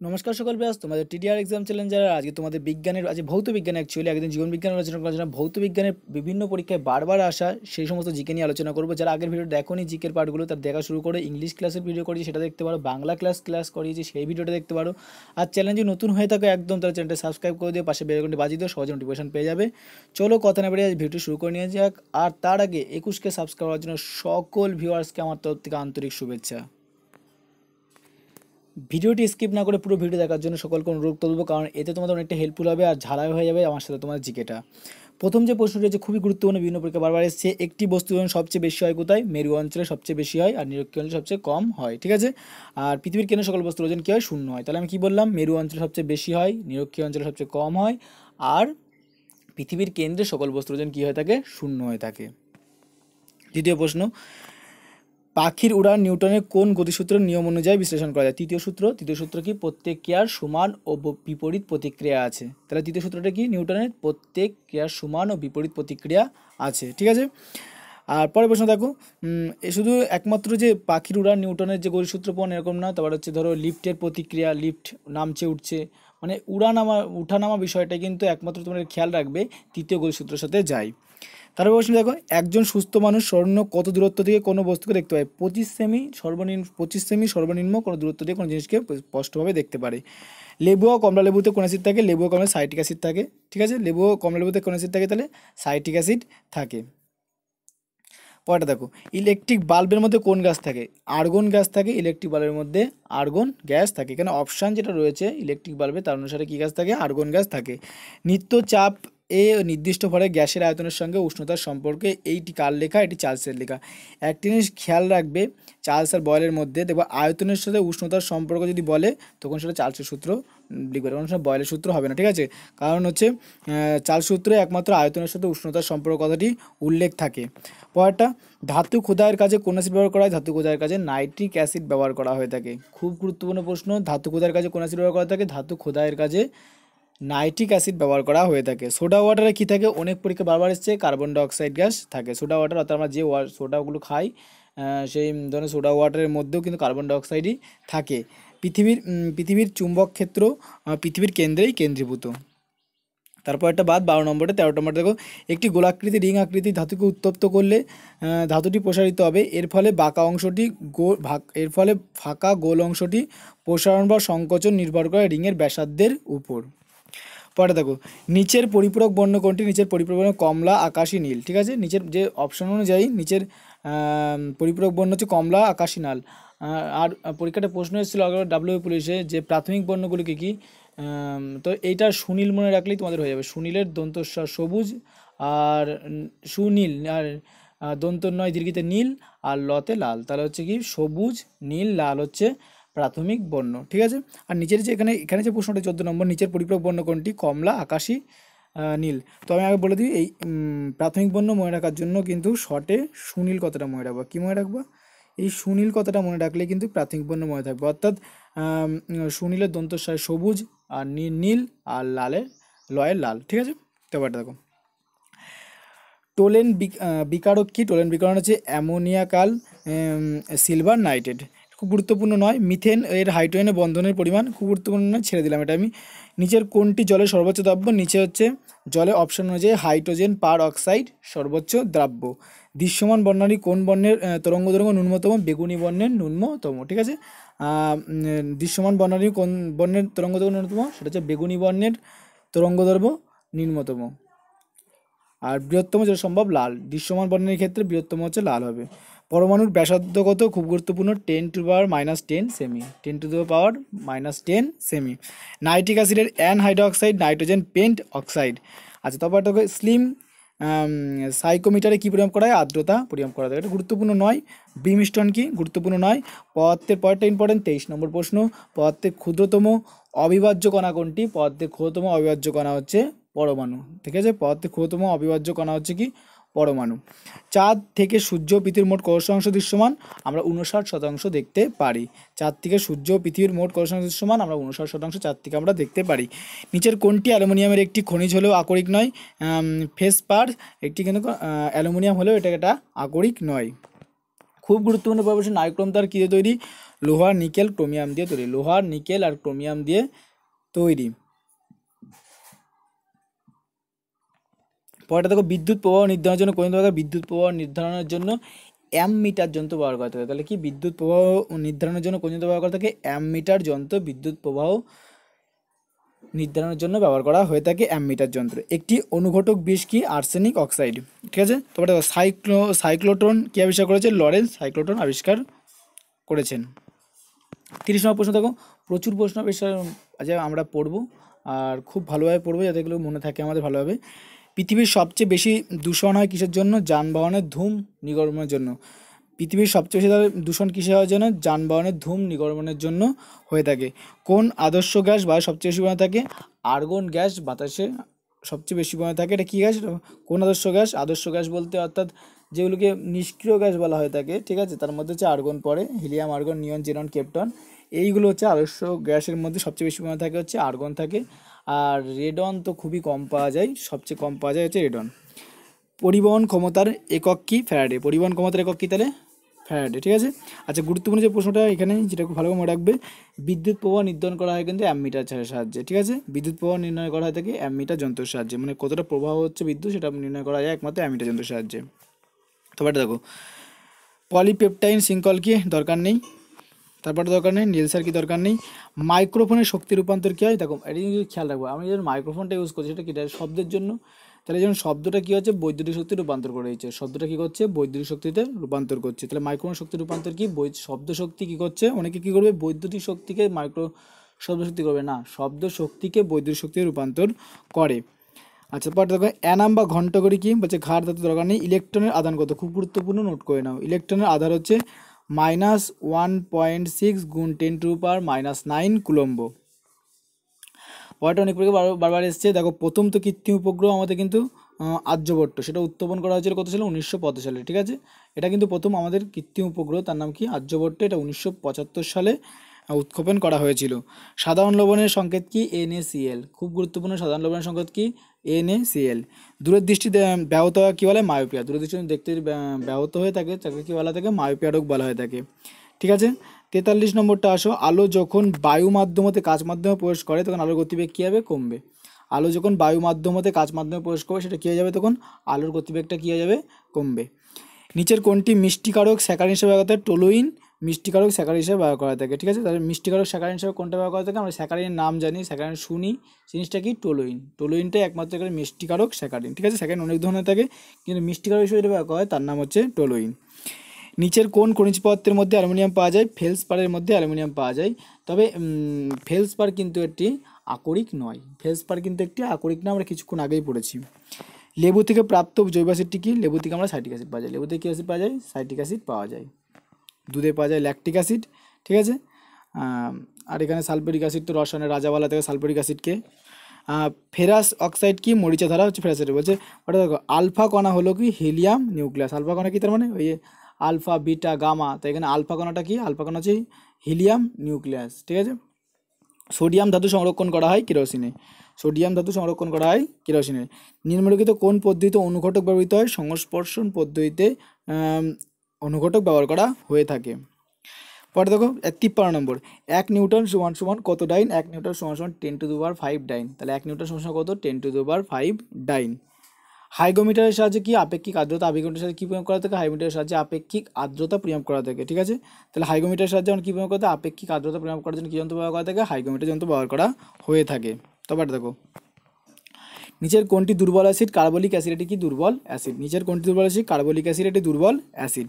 নমস্কার সকল ব্যাস তোমাদের টিডিআর এক্সাম চ্যালেঞ্জার আজকে তোমাদের বিজ্ঞানের আজ ভৌত বিজ্ঞান অ্যাকচুয়ালি একদিন জীবন বিজ্ঞান আলোচনা করার জন্য ভৌত বিজ্ঞানের বিভিন্ন পরীক্ষায় বারবার আসা, সেই সমস্ত জিকে নিয়ে আলোচনা করব। যারা আগের ভিডিও দেখোনি জিকের পার্টগুলো তার দেখা শুরু করে ইংলিশ ক্লাসের ভিডিও করেছি সেটা দেখতে পারো। বাংলা ক্লাস ক্লাস করিয়েছি, সেই ভিডিওটা দেখতে পারো। আর চ্যালেঞ্জে নতুন হয়ে থাকো একদম তার চ্যানেলটা সাবস্ক্রাইব করে দিও, পাশে বেলকনটি বাজিয়ে দিও, সহজে নোটিফিকেশন পেয়ে যাবে। চলো কথা না বেরিয়ে আজ ভিডিও শুরু করে নিয়ে যাক। আর তার আগে একুশকে সাবস্ক্রাইব করার জন্য সকল ভিউয়ার্সকে আমার তরফ থেকে আন্তরিক শুভেচ্ছা। ভিডিওটি স্কিপ না করে পুরো ভিডিও দেখার জন্য সকলকে অনুরোধ করব, কারণ এতে তোমাদের অনেকটা হেল্পফুল হবে আর ঝালাই হয়ে যাবে আমার সাথে তোমাদের জিকেটা। প্রথম যে প্রশ্নটি হচ্ছে খুবই গুরুত্বপূর্ণ, বিভিন্ন পরীক্ষা বারবার এসছে। একটি বস্তু যখন সবচেয়ে বেশি হয় কোথায়? মেরু অঞ্চলে সবচেয়ে বেশি হয় আর নিরক্ষীয় অঞ্চলে সবচেয়ে কম হয়, ঠিক আছে? আর পৃথিবীর কেন্দ্রে সকল বস্তুর ওজন কী হয়? শূন্য হয়। তাহলে আমি কী বললাম? মেরু অঞ্চলে সবচেয়ে বেশি হয়, নিরক্ষীয় অঞ্চলে সবচেয়ে কম হয়, আর পৃথিবীর কেন্দ্রে সকল বস্তুর ওজন কী হয়ে থাকে? শূন্য হয়ে থাকে। দ্বিতীয় প্রশ্ন পাখির উড়ান নিউটনের কোন গতিসূত্রের নিয়ম অনুযায়ী বিশ্লেষণ করা যায়? তৃতীয় সূত্র? তৃতীয় সূত্র কি প্রত্যেক ক্রিয়ার সমান ও বিপরীত প্রতিক্রিয়া আছে? তাহলে তৃতীয় সূত্রটা কি? নিউটনের প্রত্যেক ক্রিয়ার সমান ও বিপরীত প্রতিক্রিয়া আছে, ঠিক আছে? আর পরের প্রশ্ন দেখো এ শুধু একমাত্র যে পাখির উড়ান নিউটনের যে গতিসূত্র পান এরকম না, তারপর হচ্ছে ধরো লিফটের প্রতিক্রিয়া, লিফট নামছে, উঠছে। মানে উড়ানামা, উঠানামা বিষয়টা কিন্তু একমাত্র তোমাদের খেয়াল রাখবে, তৃতীয় গতিসূত্রের সাথে যায়। তারপর প্রশ্ন দেখো, একজন সুস্থ মানুষ সর্বনিম্ন কত দূরত্ব থেকে কোনো বস্তুকে দেখতে পায় পঁচিশ সেমি সর্বনিম্ন, পঁচিশ সেমি সর্বনিম্ন কোনো দূরত্ব দিয়ে কোনো জিনিসকে স্পষ্টভাবে দেখতে পারে। লেবু ও কমলা লেবুতে কোন অ্যাসিড থাকে? লেবু ও কমলা সাইট্রিক অ্যাসিড থাকে, ঠিক আছে? লেবু ও কমলা লেবুতে কোন অ্যাসিড থাকে তাহলে? সাইটিক অ্যাসিড থাকে। পরেরটা দেখো, ইলেকট্রিক বাল্বের মধ্যে কোন গ্যাস থাকে? আর্গন গ্যাস থাকে, ইলেকট্রিক বাল্বের মধ্যে আর্গন গ্যাস থাকে। এখানে অপশান যেটা রয়েছে, ইলেকট্রিক বাল্বে, তার অনুসারে কী গ্যাস থাকে? আর্গন গ্যাস থাকে। নিত্য চাপ এ নির্দিষ্ট ভরে গ্যাসের আয়তনের সঙ্গে উষ্ণতার সম্পর্কে এইটি কার লেখা? এটি চার্লসের লেখা। একটি জিনিস খেয়াল রাখবে চার্লস আর বয়েলের মধ্যে দেখো আয়তনের সাথে উষ্ণতার সম্পর্ক যদি বলে, তখন সেটা চার্লসের সূত্র লিখবে। তখন সেটা বয়েলের সূত্র হবে না, ঠিক আছে? কারণ হচ্ছে চার্লস সূত্রে একমাত্র আয়তনের সাথে উষ্ণতার সম্পর্ক কথাটি উল্লেখ থাকে। পরেরটা, ধাতু খোদাইয়ের কাজে কোন অ্যাসিড ব্যবহার করা হয়? ধাতু খোদাইয়ের কাজে নাইট্রিক অ্যাসিড ব্যবহার করা হয়ে থাকে। খুব গুরুত্বপূর্ণ প্রশ্ন, ধাতু খোদাইয়ের কাজে কোন অ্যাসিড ব্যবহার করা থাকে? ধাতু খোদাইয়ের কাজে নাইট্রিক অ্যাসিড ব্যবহার করা হয়ে থাকে। সোডা ওয়াটারে কী থাকে? অনেক পরীক্ষা বারবার এসছে, কার্বন ডাইঅক্সাইড গ্যাস থাকে। সোডা ওয়াটার, অর্থাৎ আমরা যে সোডাগুলো খাই সেই ধরনের সোডা ওয়াটারের মধ্যেও কিন্তু কার্বন ডাইঅক্সাইডই থাকে। পৃথিবীর পৃথিবীর চুম্বক ক্ষেত্র পৃথিবীর কেন্দ্রেই কেন্দ্রীভূত। তারপর একটা বাদ, বারো নম্বরে, তেরো নম্বর দেখো, একটি গোলাকৃতি, রিং আকৃতি ধাতুকে উত্তপ্ত করলে ধাতুটি প্রসারিত হবে। এর ফলে বাঁকা অংশটি গো এর ফলে ফাঁকা গোল অংশটি প্রসারণ বা সংকোচন নির্ভর করে রিংয়ের ব্যাসার্ধের উপর। পরে দেখো, নিচের পরিপূরক বর্ণ কোনটি? নিচের পরিপূরক বর্ণ কমলা, আকাশী, নীল, ঠিক আছে? নিচের যে অপশন অনুযায়ী নিচের পরিপূরক বর্ণ হচ্ছে কমলা, আকাশী, নাল। আর পরীক্ষাটা প্রশ্ন এসেছিল ডাব্লিউ পুলিশে যে প্রাথমিক বর্ণগুলো কী? তো এইটা সুনীল মনে রাখলেই তোমাদের হয়ে যাবে। সুনীলের দন্তস্বর সবুজ আর সুনীল আর দন্ত নয় দীর্ঘিতে নীল আর লতে লাল। তাহলে হচ্ছে কি? সবুজ, নীল, লাল হচ্ছে প্রাথমিক বর্ণ, ঠিক আছে? আর নিচের যে এখানে এখানে যে প্রশ্নটা চোদ্দ নম্বর, নিচের পরিপূরক বর্ণ কোনটি? কমলা, আকাশী নীল। তো আমি আগে বলে দিই, এই প্রাথমিক বর্ণ মনে রাখার জন্য কিন্তু শর্টে সুনীল কথাটা মনে রাখবা। কী মনে রাখবা? এই সুনীল কথাটা মনে রাখলে কিন্তু প্রাথমিক বর্ণ মনে থাকবে। অর্থাৎ সুনীলের দন্তস্বয় সবুজ, আর নীল, আর লালের লয়ের লাল, ঠিক আছে? তো এবার দেখো। টোলেন বিক- বিকারক কি? টোলেন বিকারণ হচ্ছে অ্যামোনিয়াকাল সিলভার নাইট্রেট। খুব গুরুত্বপূর্ণ নয়। মিথেন এর হাইড্রোজেনের বন্ধনের পরিমাণ খুব গুরুত্বপূর্ণ নয়, ছেড়ে দিলাম এটা আমি। নিচের কোনটি জলের সর্বোচ্চ দ্রাব্য? নিচে হচ্ছে জলে অপশন অনুযায়ী হাইড্রোজেন পার অক্সাইড সর্বোচ্চ দ্রাব্য। দৃশ্যমান বর্ণালী কোন বর্ণের তরঙ্গ দৈর্ঘ্য ন্যূনতম, বেগুনি বর্ণের ন্যূনতম, ঠিক আছে? দৃশ্যমান বর্ণালী কোন বর্ণের তরঙ্গ দৈর্ঘ্য ন্যূনতম? সেটা হচ্ছে বেগুনি বর্ণের তরঙ্গ দৈর্ঘ্য নিম্নতম আর বৃহত্তম যেটা সম্ভব, লাল। দৃশ্যমান বর্ণের ক্ষেত্রে বৃহত্তম হচ্ছে লাল হবে। পরমাণুর ব্যাসার্ধ কত খুব গুরুত্বপূর্ণ ten to power minus ten semi ten to the power minus ten semi nitric অ্যাসিডের অ্যান হাইড্রোক্সাইড নাইট্রোজেন পেন্ট অক্সাইড আচ্ছা তারপর একটা স্লিম সাইকোমিটারে কী পরিমাপ করা হয়? আর্দ্রতা পরিমাপ করা হয়। এটা গুরুত্বপূর্ণ নয়। ব্রিমস্টোন কি? গুরুত্বপূর্ণ নয়। পদার্থের পরেরটা ইম্পর্টেন্ট তেইশ নম্বর প্রশ্ন। পদার্থের ক্ষুদ্রতম অবিভাজ্য কণা কোনটি? পদার্থের ক্ষুদ্রতম অবিভাজ্য কণা হচ্ছে পরমাণু। ঠিক আছে? পদার্থের ক্ষুদ্রতম অবিভাজ্য কণা হচ্ছে কি? পরমাণু। চাঁদ থেকে সূর্য পৃথিবীর মোট কত শতাংশ দৃশ্যমান? আমরা উনষাট শতাংশ দেখতে পারি। চাঁদ থেকে সূর্য পৃথিবীর মোট কত শতাংশ দৃশ্যমান? আমরা উনষাট শতাংশ, চাঁদ থেকে আমরা দেখতে পারি। নিচের কোনটি অ্যালুমিনিয়ামের একটি খনিজ হলেও আকরিক নয় ফেসপার একটি কিন্তু অ্যালুমিনিয়াম হলেও এটা একটা আকরিক নয়। খুব গুরুত্বপূর্ণ প্রবেশন নাইক্রোম তার কী দিয়ে তৈরি? লোহার নিকেল ক্রোমিয়াম দিয়ে তৈরি। লোহার নিকেল আর ক্রোমিয়াম দিয়ে তৈরি। পরেরটা দেখো, বিদ্যুৎ প্রবাহ নির্ধারণের জন্য কোন ধরনের বিদ্যুৎ প্রবাহ নির্ধারণের জন্য অ্যাম মিটার যন্ত্র ব্যবহার করা থাকে। তাহলে কি বিদ্যুৎ প্রবাহ নির্ধারণের জন্য কোন যন্ত্র ব্যবহার করা থাকে? অ্যাম মিটার যন্ত্র, বিদ্যুৎ প্রবাহ নির্ধারণের জন্য ব্যবহার করা হয়ে থাকে অ্যামমিটার যন্ত্র। একটি অনুঘটক বিষ কি? Arsenic oxide. ঠিক আছে? তারপরে সাইক্লো সাইক্লোট্রন কী আবিষ্কার করেছে? লরেন্স সাইক্লোট্রন আবিষ্কার করেছেন। তিরিশ নম্বর প্রশ্ন দেখো, প্রচুর প্রশ্ন আবিষ্কার আজ আমরা পড়ব। আর খুব ভালোভাবে পড়ব যাতে এগুলো মনে থাকে আমাদের ভালোভাবে। পৃথিবীর সবচেয়ে বেশি দূষণ হয় কিসের জন্য? যানবাহনের ধূম নিগমনের জন্য। পৃথিবীর সবচেয়ে বেশি দূষণ কিসে হওয়ার জন্য? যানবাহনের ধূম নিগমনের জন্য হয়ে থাকে। কোন আদর্শ গ্যাস বায়ু সবচেয়ে বেশি পরিমাণে থাকে? আর্গন গ্যাস বাতাসে সবচেয়ে বেশি পরিমাণে থাকে। এটা কী গ্যাস? কোন আদর্শ গ্যাস? আদর্শ গ্যাস বলতে অর্থাৎ যেগুলোকে নিষ্ক্রিয় গ্যাস বলা হয়ে থাকে, ঠিক আছে? তার মধ্যে হচ্ছে আর্গন পড়ে, হিলিয়াম, আর্গন, নিয়ন, জেরন, কেপটন। এইগুলো হচ্ছে আদর্শ গ্যাসের মধ্যে সবচেয়ে বেশি পরিমাণে থাকে, হচ্ছে আর্গন থাকে। আর রেডন তো খুবই কম পাওয়া যায়, সবচেয়ে কম পাওয়া যায় হচ্ছে রেডন পরিবহন ক্ষমতার একক কি? ফ্যারাডে পরিবহন ক্ষমতার একক কী তাহলে? ফ্যারাডে ঠিক আছে? আচ্ছা গুরুত্বপূর্ণ যে প্রশ্নটা এখানে, যেটা খুব ভালো মনে রাখবে, বিদ্যুৎ প্রবাহ নির্ধারণ করা হয় কিন্তু অ্যামিটার সাহায্যে, ঠিক আছে? বিদ্যুৎ প্রবাহ নির্ণয় করা হয় থাকে অ্যামিটার যন্ত্রের সাহায্যে মানে কতটা প্রবাহ হচ্ছে বিদ্যুৎ, সেটা নির্ণয় করা যায় একমাত্র অ্যামিটার যন্ত্রের সাহায্যে। তবে দেখো পলিপেপটাইন শৃঙ্খল কি? দরকার নেই। তারপরে দরকার নেই নেলসার কি দরকার নেই। মাইক্রোফোনের শক্তি রূপান্তর কী হয়? দেখো, এটা খেয়াল রাখব, আমি যখন মাইক্রোফোনটা ইউজ করছি, সেটা কী? শব্দের জন্য। তাহলে যখন শব্দটা কী হচ্ছে? বৈদ্যুতিক শক্তি রূপান্তর করে দিচ্ছে। শব্দটা কী করছে? বৈদ্যুতিক শক্তিতে রূপান্তর করছে। তাহলে মাইক্রোফোন শক্তি রূপান্তর কি? শব্দ শক্তি কী করছে? অনেকে কী করবে? বৈদ্যুতিক শক্তিকে মাইক্রো শব্দ শক্তি করবে। না, শব্দ শক্তিকে বৈদ্যুতিক শক্তিতে রূপান্তর করে। আচ্ছা পর দেখো অ্যানাম বা ঘণ্টগড়ি কি? বলছে ঘাট দরকার নেই। ইলেকট্রনের আদান কত? খুব গুরুত্বপূর্ণ নোট করে নাও। ইলেকট্রনের আধার হচ্ছে মাইনাস ওয়ান পয়েন্ট সিক্স গুণ ten to power minus nine coulomb. পরেরটা অনেক প্রকার বারবার এসছে। দেখো, প্রথম তো কৃত্রিম উপগ্রহ আমাদের কিন্তু আর্যভট্ট, সেটা উত্থাপন করা হয়েছিল কত সালে? উনিশশো সালে, ঠিক আছে? এটা কিন্তু প্রথম আমাদের কৃত্রিম উপগ্রহ, তার নাম কি? আর্যভট্ট, এটা উনিশশো পঁচাত্তর সালে উৎক্ষেপণ করা হয়েছিল। সাধারণ লবণের সংকেত কি? এনএসিএল। খুব গুরুত্বপূর্ণ সাধারণ লবণের সংকেত কি? এনএসিএল। দূরের দৃষ্টি ব্যাহত কী বলে? মায়োপিয়া। দূরের দেখতে ব্যাহত হয়ে থাকে, তাকে কী বলা থাকে? মায়োপিয়া রোগ বলা হয়ে থাকে। ঠিক আছে? তেতাল্লিশ নম্বরটা আসো। আলো যখন বায়ু মাধ্যমতে কাজ মাধ্যমে প্রবেশ করে, তখন আলোর গতিবেগ কী হবে? কমবে। আলো যখন বায়ু মাধ্যমতে কাজ মাধ্যমে প্রবেশ করবে, সেটা কী হয়ে যাবে? তখন আলোর গতিবেগটা কী হয়ে যাবে? কমবে। নিচের কোনটি মিষ্টিকারক স্যাকারিন হিসেবে টোলোইন মিষ্টিকারক স্যাকারিন হিসেবে ব্যবহার করা থাকে, ঠিক আছে? তাহলে মিষ্টিকারক স্যাকারিন হিসেবে কোনটা ব্যবহার করা থাকে? আমরা স্যাকারিনের নাম জানি স্যাকারিন শুনি, জিনিসটা কি? টোলোইন। টোলোইনটাই একমাত্র এখানে মিষ্টিকারক স্যাকারিন ঠিক আছে? স্যাকারিন অনেক ধরনের থাকে, কিন্তু মিষ্টিকারক হিসেবে যেটা ব্যবহার করা হয়, তার নাম হচ্ছে টোলোইন। নিচের কোন খনিজ পদার্থের মধ্যে অ্যালুমিনিয়াম পাওয়া যায় ফেলসপারের মধ্যে অ্যালুমিনিয়াম পাওয়া যায়। তবে ফেলসপার কিন্তু একটি আকরিক নয় ফেলসপার কিন্তু একটি আকরিক না আমরা কিছুক্ষণ আগেই পড়েছি। লেবু থেকে প্রাপ্ত জৈব অ্যাসিডটি কি? লেবু থেকে আমরা সাইটিক অ্যাসিড পাওয়া যায়। লেবু থেকে কী অ্যাসিড পাওয়া যায়? সাইটিক অ্যাসিড পাওয়া যায়। দুধে পাওয়া যায় ল্যাকটিক অ্যাসিড ঠিক আছে? আর এখানে সালফেরিক অ্যাসিড তো রসায়নের রাজাওয়ালা থেকে সালফেরিক অ্যাসিডকে ফেরাস অক্সাইড কি? মরিচা ধারা হচ্ছে ফেরাস বলছে ওটা দেখো আলফা কণা হলো কি? হিলিয়াম নিউক্লিয়াস আলফা কণা কি তার মানে? ওই আলফা বিটা গামা তো এখানে আলফা কণাটা কি? আলফা কণা হচ্ছে হিলিয়াম নিউক্লিয়াস ঠিক আছে? সোডিয়াম ধাতু সংরক্ষণ করা হয় কেরোসিনে সোডিয়াম ধাতু সংরক্ষণ করা হয় কেরোসিনে। নিম্নলিখিত কোন পদ্ধতিতে অনুঘটক ব্যবহৃত হয়? সংস্পর্শন পদ্ধতিতে অনুঘটক ব্যবহার করা হয়ে থাকে। পরে দেখো তিপ্পান্ন নম্বর। এক নিউটন সমান সমান কত ডাইন? এক নিউটন সমান সমান টেন টু দুবার ফাইভ ডাইন। তাহলে এক নিউটন সমান সমান কত? টেন টু দুবার ফাইভ ডাইন। হাইগোমিটারের সাহায্যে কি আপেক্ষিক আর্দ্রতা? আবেগমিটারের সাহায্যে কী প্রয়োগ করা থাকে? হাইগোমিটারের সাহায্যে আপেক্ষিক আর্দ্রতা পরিমাপ করা থাকে, ঠিক আছে? তাহলে হাইগোমিটারের সাহায্যে আমরা কী প্রয়োগ করতে আপেক্ষিক আর্দ্রতা পরিমাপ করার জন্য কী যন্ত্র ব্যবহার করা থাকে? হাইগোমিটার যন্ত্র ব্যবহার করা হয়ে থাকে। তবে দেখো নিচের কোনটি দুর্বল অ্যাসিড? কার্বলিক অ্যাসিড, এটি কি দুর্বল অ্যাসিড? নিচের কোনটি দুর্বল অ্যাসিড? কার্বলিক অ্যাসিড, এটি দুর্বল অ্যাসিড।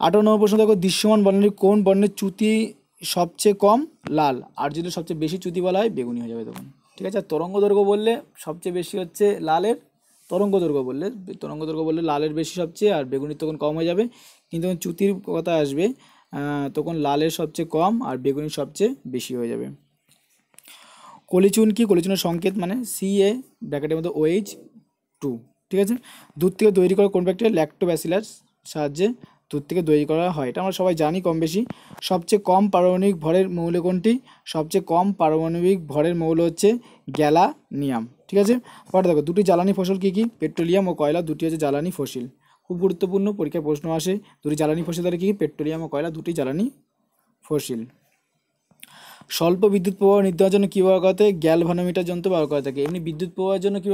আঠারো নম্বর প্রশ্ন, দেখো, দৃশ্যমান বর্ণের, কোন বর্ণের চ্যুতি সবচেয়ে কম? লাল। আর যদি সবচেয়ে বেশি চ্যুতি বলা হয়, বেগুনি হয়ে যাবে তখন। ঠিক আছে? আর তরঙ্গ দৈর্ঘ্য বললে সবচেয়ে বেশি হচ্ছে লালের? তরঙ্গ দৈর্ঘ্য বললে, তরঙ্গ দৈর্ঘ্য বললে লালের বেশি সবচেয়ে, আর বেগুনির তখন কম হয়ে যাবে। কিন্তু যখন চ্যুতির কথা আসবে তখন লালের সবচেয়ে কম, আর বেগুনির সবচেয়ে বেশি হয়ে যাবে। কলিচুন কি কলিচুনের সংকেত মানে সি এ ব্র্যাকেটের মধ্যে ওএইচ টু ঠিক আছে? দুধ থেকে তৈরি করা কোন ব্যাকটেরিয়া? ল্যাক্টোব্যাসিলার সাহায্যে দুধ থেকে তৈরি করা হয়। এটা আমরা সবাই জানি কম বেশি। সবচেয়ে কম পারমাণবিক ভরের মৌল কোনটি? সবচেয়ে কম পারমাণবিক ভরের মৌল হচ্ছে গ্যালানিয়াম, ঠিক আছে? পরে দেখো, দুটি জ্বালানি ফসল কী কী? পেট্রোলিয়াম ও কয়লা, দুটি হচ্ছে জ্বালানি ফসিল। খুব গুরুত্বপূর্ণ পরীক্ষায় প্রশ্ন আসে। দুটি জ্বালানি ফসল দ্বারা কী কী? পেট্রোলিয়াম ও কয়লা, দুটি জ্বালানি ফসিল। স্বল্প বিদ্যুৎ প্রবাহ নির্ধারণের জন্য কী ব্যবহার করা থাকে গ্যালভানোমিটার যন্ত্র ব্যবহার করা থাকে। এমনি বিদ্যুৎ প্রবাহের জন্য কী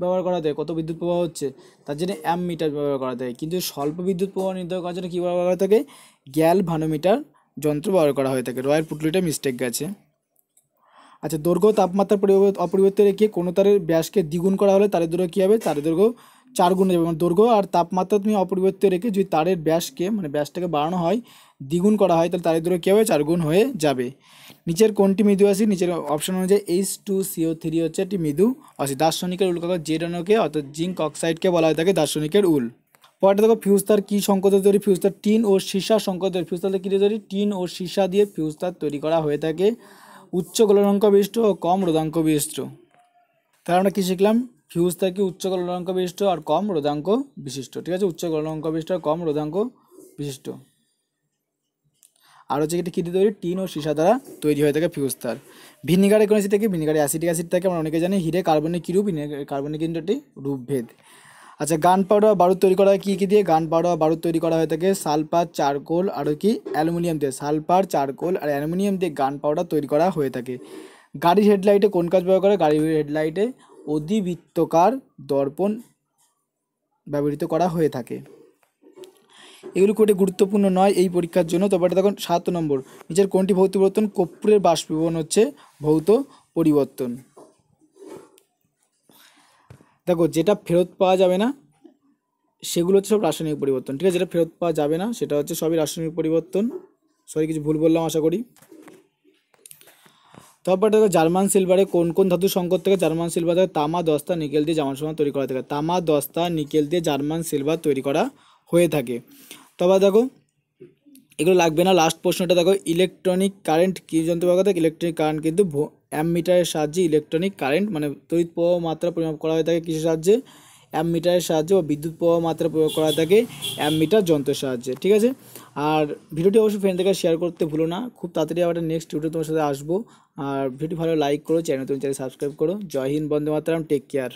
ব্যবহার করা থাকে কত বিদ্যুৎ প্রবাহ হচ্ছে? তার জন্য অ্যাম মিটার ব্যবহার করা থাকে। কিন্তু স্বল্প বিদ্যুৎ প্রবাহ নির্ধারণ করার জন্য কী ব্যবহার করা থাকে? গ্যালভানোমিটার যন্ত্র ব্যবহার করা হয়ে থাকে। রয়ের পুটলিটা মিস্টেক গেছে। আচ্ছা দৈর্ঘ্য পরিবর্তন অপরিবর্তিত রেখে কোনো তারের ব্যাসকে দ্বিগুণ করা হলে তারের দৈর্ঘ্য কী হবে? তারের দৈর্ঘ্য চার গুণ যাবে মানে দৈর্ঘ্য আর তাপমাত্রা তুমি অপরিবর্তিত রেখে যদি তারের ব্যাসকে মানে ব্যাসটাকে বাড়ানো হয়, দ্বিগুণ করা হয়, তাহলে তারের দৈর্ঘ্য কী হবে? চার গুণ হয়ে যাবে। নিচের কোনটি মৃদু অ্যাসিড নিচের অপশন অনুযায়ী এইচ টু সিও থ্রি হচ্ছে একটি মৃদু অ্যাসিড দার্শনিকের উল উল্কাকা জেডানোকে অর্থাৎ জিঙ্ক অক্সাইডকে বলা হয়ে থাকে দার্শনিকের উল। পরেরটা দেখো ফিউজতার কী সংকোচ তৈরি? ফিউজতার টিন ও সীসা তৈরি। ফিউজতার কী তৈরি? টিন ও সীসা দিয়ে ফিউজতার তৈরি করা হয়ে থাকে। উচ্চ গলনাঙ্ক বিশিষ্ট ও কম রোদাঙ্ক বিশিষ্ট তাহলে আমরা কী শিখলাম? ফিউজ থাকে উচ্চ গলনাঙ্ক বিশিষ্ট আর কম রোধাঙ্ক বিশিষ্ট। ঠিক আছে? উচ্চ গলনাঙ্ক বিশিষ্ট আর কম রোধাঙ্ক বিশিষ্ট। আর হচ্ছে এটা কী দিয়ে তৈরি? টিন ও সীসা দ্বারা তৈরি হয়ে থাকে ফিউজ তার ভিনিগারে কোন থাকে ভিনিগারে অ্যাসিডিক অ্যাসিড থাকে, আমরা অনেকে জানি, হিরে কার্বনিক রূপ? কার্বনিক কিন্তু একটি রূপভেদ আচ্ছা গান পাউডার বারুদ তৈরি করা হয় কী কী দিয়ে? গান পাউডার বারুদ তৈরি করা হয়ে থাকে সালফার, চারকোল, আর কি, অ্যালুমিনিয়াম দিয়ে। সালফার, চারকোল আর অ্যালুমিনিয়াম দিয়ে গান পাউডার তৈরি করা হয়ে থাকে। গাড়ির হেডলাইটে কোন কাজ ব্যবহার করে? গাড়ির হেডলাইটে অধিবৃত্তকার দর্পণ ব্যবহৃত করা হয়ে থাকে। এগুলো কোটি গুরুত্বপূর্ণ নয় এই পরীক্ষার জন্য। তবে এটা দেখুন, সাত নম্বর। নিচের কোনটি ভৌত পরিবর্তন? কর্পূরের বাষ্পীভবন হচ্ছে ভৌত পরিবর্তন। দেখো, যেটা ফেরত পাওয়া যাবে না, সেগুলো হচ্ছে সব রাসায়নিক পরিবর্তন। ঠিক আছে, যেটা ফেরত পাওয়া যাবে না, সেটা হচ্ছে সবই রাসায়নিক পরিবর্তন। সরি, কিছু ভুল বললাম, আশা করি। তারপর দেখো জার্মান সিলভারে কোন কোন ধাতু সংকট থেকে জার্মান সিলভার থেকে তামা, দস্তা, নিকেল দিয়ে জার্মান সিলভার তৈরি করা থাকে। তামা, দস্তা, নিকেল দিয়ে জার্মান সিলভার তৈরি করা হয়ে থাকে। তবে দেখো, এগুলো লাগবে না। লাস্ট প্রশ্নটা দেখো ইলেকট্রনিক কারেন্ট কী যন্ত্র ব্যবহার থাকে? ইলেকট্রনিক কারেন্ট কিন্তু অ্যামমিটারের সাহায্যে ইলেকট্রনিক কারেন্ট মানে তড়িৎ প্রবাহ মাত্রা পরিমাপ করা হয়ে থাকে কিসের সাহায্যে? অ্যামমিটারের সাহায্যে বা বিদ্যুৎ প্রবাহ মাত্রা প্রয়োগ করা থাকে অ্যামমিটার যন্ত্রের সাহায্যে। ঠিক আছে? আর ভিডিওটি অবশ্যই ফ্রেন্ড থেকে শেয়ার করতে ভুলো না। খুব তাড়াতাড়ি আবার নেক্সট ভিডিও তোমার সাথে আসব। আর ভিডিও ভালো লাইক করো চ্যানেল তুমি চ্যানেল সাবস্ক্রাইব করো। Jai Hind, Bande Mataram take care